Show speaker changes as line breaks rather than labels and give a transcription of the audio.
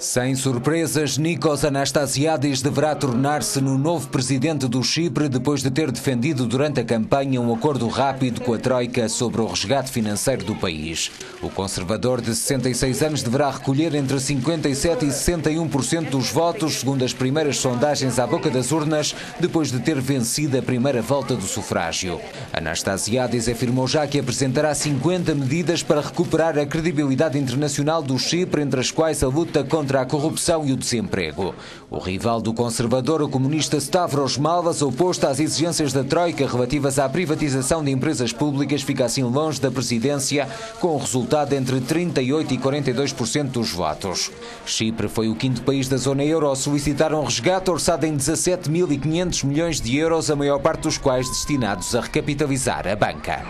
Sem surpresas, Nikos Anastasiadis deverá tornar-se no novo presidente do Chipre depois de ter defendido durante a campanha um acordo rápido com a Troika sobre o resgate financeiro do país. O conservador de 66 anos deverá recolher entre 57% e 61% dos votos, segundo as primeiras sondagens à boca das urnas, depois de ter vencido a primeira volta do sufrágio. Anastasiadis afirmou já que apresentará 50 medidas para recuperar a credibilidade internacional do Chipre, entre as quais a luta contra contra a corrupção e o desemprego. O rival do conservador, o comunista Stavros Malvas, oposto às exigências da Troika relativas à privatização de empresas públicas, fica assim longe da presidência, com o resultado entre 38% e 42% dos votos. Chipre foi o quinto país da zona euro a solicitar um resgate orçado em 17.500 milhões de euros, a maior parte dos quais destinados a recapitalizar a banca.